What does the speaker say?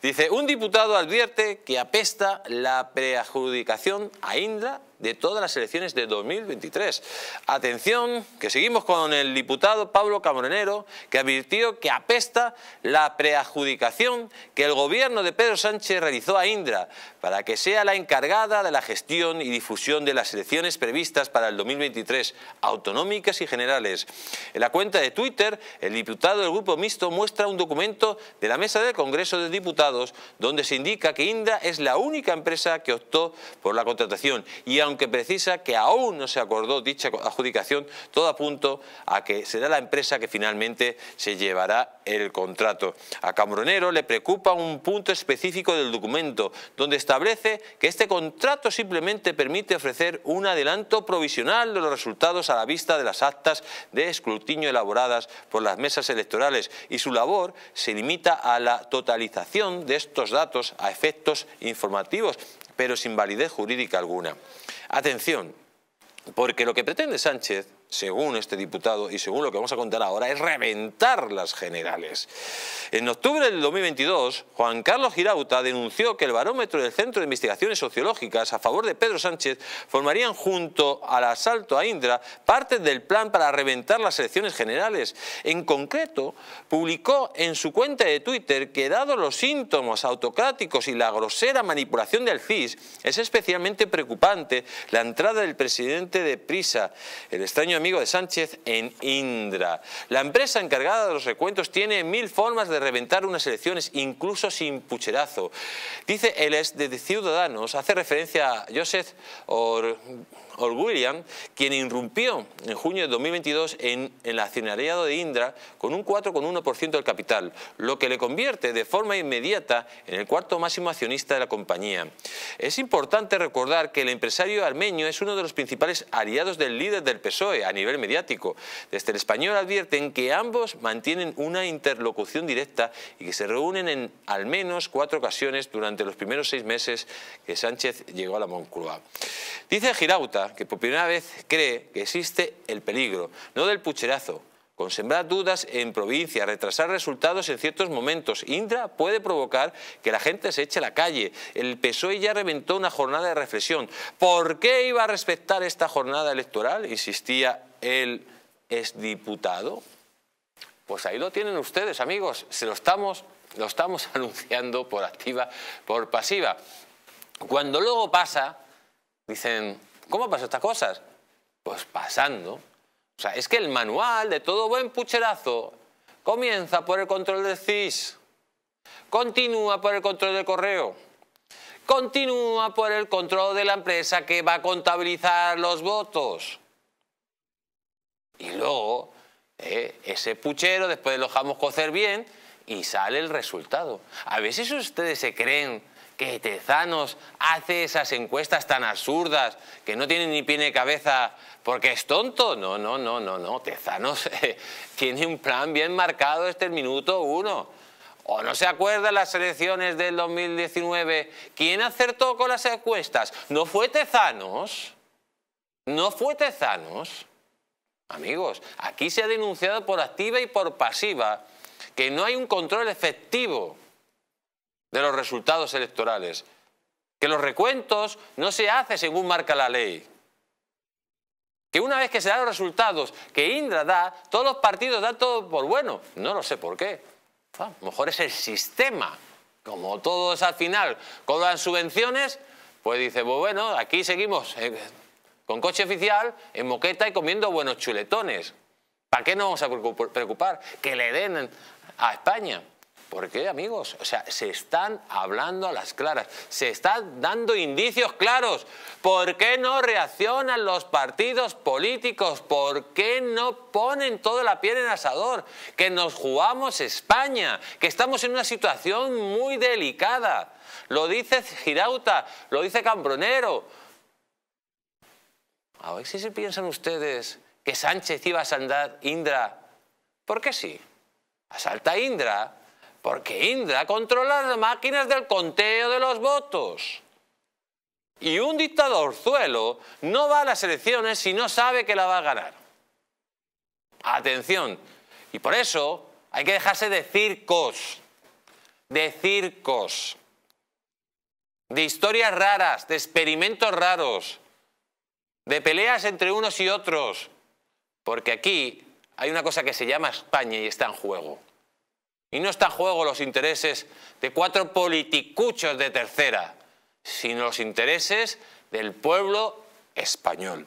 Dice, un diputado advierte que apesta la preadjudicación a Indra de todas las elecciones de 2023. Atención, que seguimos con el diputado Pablo Camorenero, que advirtió que apesta la preadjudicación que el gobierno de Pedro Sánchez realizó a Indra para que sea la encargada de la gestión y difusión de las elecciones previstas para el 2023, autonómicas y generales. En la cuenta de Twitter, el diputado del Grupo Mixto muestra un documento de la Mesa del Congreso de Diputados donde se indica que Indra es la única empresa que optó por la contratación y aunque precisa que aún no se acordó dicha adjudicación, todo apunta a que será la empresa que finalmente se llevará el contrato. A Cambronero le preocupa un punto específico del documento, donde establece que este contrato simplemente permite ofrecer un adelanto provisional de los resultados a la vista de las actas de escrutinio elaboradas por las mesas electorales y su labor se limita a la totalización de estos datos a efectos informativos, pero sin validez jurídica alguna. Atención, porque lo que pretende Sánchez según este diputado y según lo que vamos a contar ahora, es reventar las generales. En octubre del 2022, Juan Carlos Girauta denunció que el barómetro del Centro de Investigaciones Sociológicas a favor de Pedro Sánchez formarían junto al asalto a Indra parte del plan para reventar las elecciones generales. En concreto, publicó en su cuenta de Twitter que dado los síntomas autocráticos y la grosera manipulación del CIS, es especialmente preocupante la entrada del presidente de Prisa, el extraño amigo de Sánchez en Indra. La empresa encargada de los recuentos tiene mil formas de reventar unas elecciones, incluso sin pucherazo. Dice el ex de Ciudadanos, hace referencia a Joseph Or William, quien irrumpió en junio de 2022 en el accionariado de Indra con un 4,1% del capital, lo que le convierte de forma inmediata en el cuarto máximo accionista de la compañía. Es importante recordar que el empresario armenio es uno de los principales aliados del líder del PSOE a nivel mediático. Desde el español advierten que ambos mantienen una interlocución directa y que se reúnen en al menos cuatro ocasiones durante los primeros seis meses que Sánchez llegó a la Moncloa. Dice Girauta que por primera vez cree que existe el peligro, no del pucherazo, con sembrar dudas en provincia, retrasar resultados en ciertos momentos. Indra puede provocar que la gente se eche a la calle. El PSOE ya reventó una jornada de reflexión. ¿Por qué iba a respetar esta jornada electoral? Insistía el exdiputado. Pues ahí lo tienen ustedes, amigos. Se lo estamos, lo estamos anunciando por activa, por pasiva. Cuando luego pasa, dicen, ¿Cómo pasan estas cosas? Pues pasando. O sea, es que el manual de todo buen pucherazo comienza por el control del CIS, continúa por el control del correo, continúa por el control de la empresa que va a contabilizar los votos. Y luego, eh, ese puchero, después lo dejamos cocer bien y sale el resultado. A si ustedes se creen que Tezanos hace esas encuestas tan absurdas que no tienen ni pie ni cabeza porque es tonto. No, no, no, no, no. Tezanos tiene un plan bien marcado el minuto uno. ¿O no se acuerdan las elecciones del 2019? ¿Quién acertó con las encuestas? ¿No fue Tezanos? ¿No fue Tezanos? Amigos, aquí se ha denunciado por activa y por pasiva que no hay un control efectivo de los resultados electorales. Que los recuentos no se hacen según marca la ley. Que una vez que se dan los resultados que Indra da, todos los partidos dan todo por bueno. No lo sé por qué. a lo mejor es el sistema. Como todos al final cobran subvenciones, pues dice, pues bueno, aquí seguimos eh, con coche oficial, en moqueta y comiendo buenos chuletones. ¿Para qué nos vamos a preocupar? Que le den a España. ¿Por qué, amigos? O sea, se están hablando a las claras, se están dando indicios claros. ¿Por qué no reaccionan los partidos políticos? ¿Por qué no ponen toda la piel en asador? Que nos jugamos España, que estamos en una situación muy delicada. Lo dice Girauta, lo dice Cambronero. A ver si se piensan ustedes que Sánchez iba a saldar Indra. ¿Por qué sí? Asalta Indra porque Indra controla las máquinas del conteo de los votos. Y un dictadorzuelo no va a las elecciones si no sabe que la va a ganar. Atención. Y por eso hay que dejarse de circos, de circos, de historias raras, de experimentos raros, de peleas entre unos y otros, porque aquí hay una cosa que se llama España y está en juego. Y no está en juego los intereses de cuatro politicuchos de tercera, sino los intereses del pueblo español.